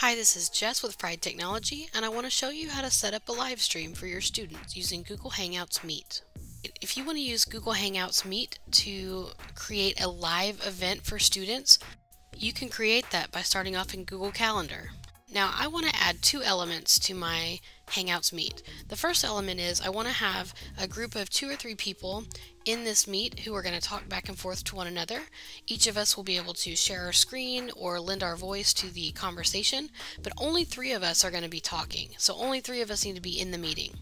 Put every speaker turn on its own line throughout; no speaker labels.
Hi, this is Jess with friEdTechnology, and I want to show you how to set up a live stream for your students using Google Hangouts Meet. If you want to use Google Hangouts Meet to create a live event for students, you can create that by starting off in Google Calendar. Now I want to add two elements to my Hangouts Meet. The first element is I want to have a group of two or three people in this meet who are going to talk back and forth to one another. Each of us will be able to share our screen or lend our voice to the conversation, but only three of us are going to be talking. So only three of us need to be in the meeting.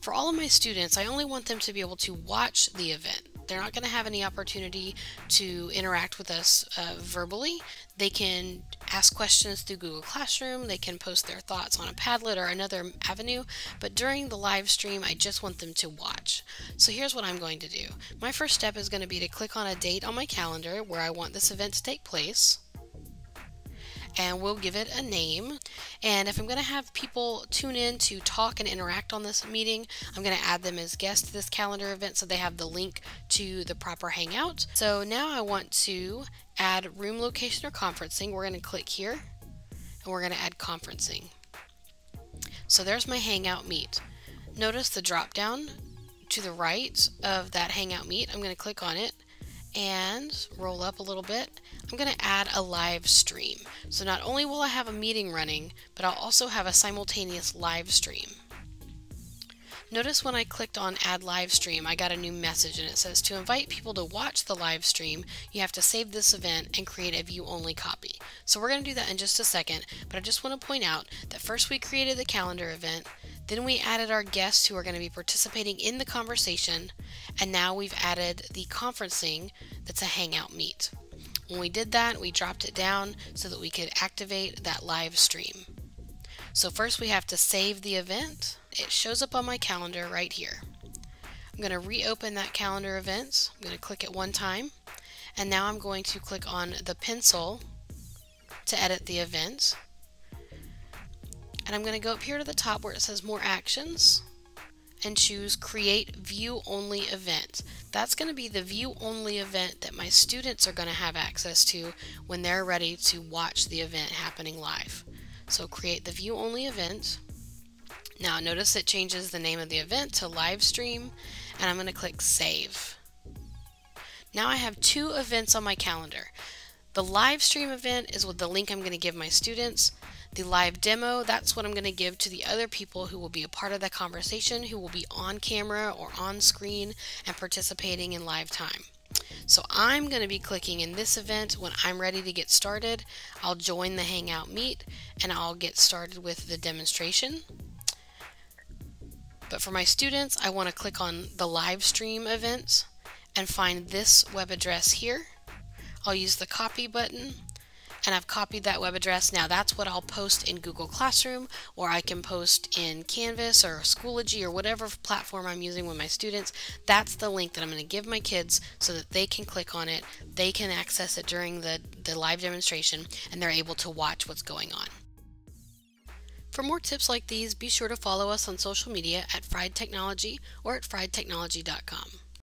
For all of my students, I only want them to be able to watch the event. They're not going to have any opportunity to interact with us uh, verbally. They can ask questions through Google Classroom, they can post their thoughts on a Padlet or another avenue, but during the live stream, I just want them to watch. So here's what I'm going to do. My first step is going to be to click on a date on my calendar where I want this event to take place and we'll give it a name. And if I'm going to have people tune in to talk and interact on this meeting, I'm going to add them as guests to this calendar event so they have the link to the proper Hangout. So now I want to add room location or conferencing. We're going to click here and we're going to add conferencing. So there's my Hangout Meet. Notice the drop down to the right of that Hangout Meet. I'm going to click on it and roll up a little bit, I'm going to add a live stream. So not only will I have a meeting running, but I'll also have a simultaneous live stream. Notice when I clicked on add live stream, I got a new message and it says to invite people to watch the live stream, you have to save this event and create a view only copy. So we're going to do that in just a second, but I just want to point out that first we created the calendar event, then we added our guests who are going to be participating in the conversation, and now we've added the conferencing that's a Hangout Meet. When we did that, we dropped it down so that we could activate that live stream. So first we have to save the event. It shows up on my calendar right here. I'm going to reopen that calendar event. I'm going to click it one time. And now I'm going to click on the pencil to edit the event. And I'm going to go up here to the top where it says More Actions and choose Create View Only Event. That's going to be the view only event that my students are going to have access to when they're ready to watch the event happening live. So create the view only event. Now notice it changes the name of the event to live stream and I'm going to click Save. Now I have two events on my calendar. The live stream event is with the link I'm going to give my students. The live demo, that's what I'm going to give to the other people who will be a part of that conversation, who will be on camera or on screen and participating in live time. So I'm going to be clicking in this event when I'm ready to get started. I'll join the Hangout Meet and I'll get started with the demonstration. But for my students, I want to click on the live stream event and find this web address here. I'll use the copy button and I've copied that web address. Now that's what I'll post in Google Classroom or I can post in Canvas or Schoology or whatever platform I'm using with my students. That's the link that I'm going to give my kids so that they can click on it, they can access it during the, the live demonstration, and they're able to watch what's going on. For more tips like these, be sure to follow us on social media at friEdTechnology or at friedtechnology.com.